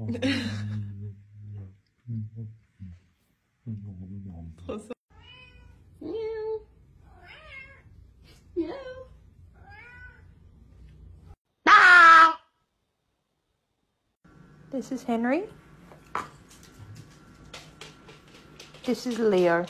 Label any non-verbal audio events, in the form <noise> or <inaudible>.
<laughs> This is Henry. This is Leo.